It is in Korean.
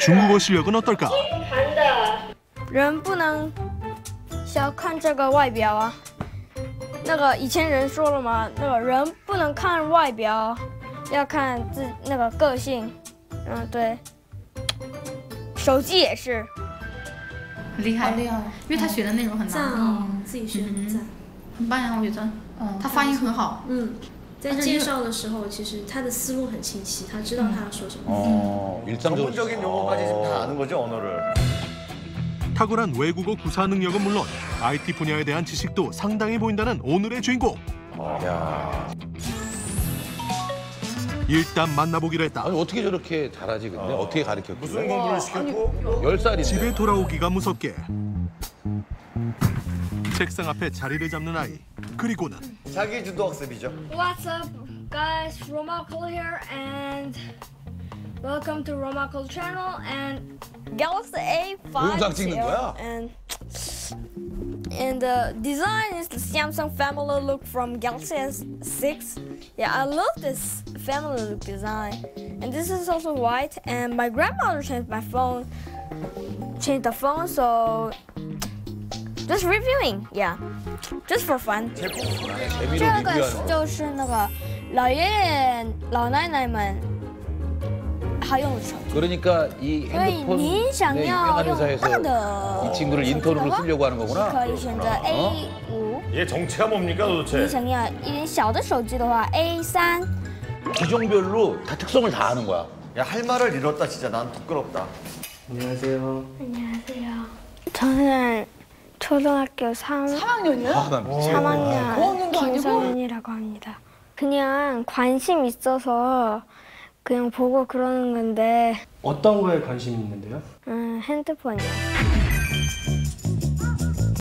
중국어 실력은 어떨까? 人不能小看这个外表啊。那个以前人说了嘛，那个人不能看外表，要看自那个个性。嗯，对。手机也是，很厉害，好厉害，因为他学的内容很难，赞哦，自己学很赞。很棒呀，我觉得。嗯他发音很好，嗯， 在介绍的时候，其实他的思路很清晰，他知道他要说什么。 어, 일상적으로. 전문적인 용어까지 지금 다 아는 거죠 언어를. 탁월한 외국어 구사 능력은 물론 IT 분야에 대한 지식도 상당히 보인다는 오늘의 주인공. 야. 일단 만나보기로 했다. 아니 어떻게 저렇게 잘하지 근데 어. 떻게 가르쳤길래? 무슨 공부를 시켰고? 열 살인데. 집에 돌아오기가 무섭게. 책상 앞에 자리를 잡는 아이. 그리고는 자기 주도 학습이죠. What's up, guys? Romacle here, and welcome to Romacle channel and Galaxy A5 동영상 is 찍는 거야? and and the design is the Samsung family look from Galaxy S6. Yeah, I love this family look design, and this is also white. And my grandmother changed my phone, changed the phone, so just reviewing. Yeah, just for fun. 재미로 这个 리뷰하는 거. 就是那个老爷爷、老奶奶们好用的手机， 그러니까 이 所以 핸드폰 您想 네, 要 유명한 用大 회사에서 的 이 친구를 手机的 인터뷰로 话 쓰려고 하는 거구나. 可以选择 A 五。 얘 정체가 뭡니까 你 도대체? 想要一点小的手机的话，A 三。 기종별로 다 특성을 다 아는 거야. 야 할 말을 잃었다 진짜 난 부끄럽다. 안녕하세요. 안녕하세요. 저는 초등학교 3, 3학년이야? 아, 난 미치겠네. 3학년 고학년도 아니고? 김서윤이라고 합니다. 그냥 관심 있어서 그냥 보고 그러는 건데 어떤 거에 관심이 있는데요? 음, 핸드폰이요.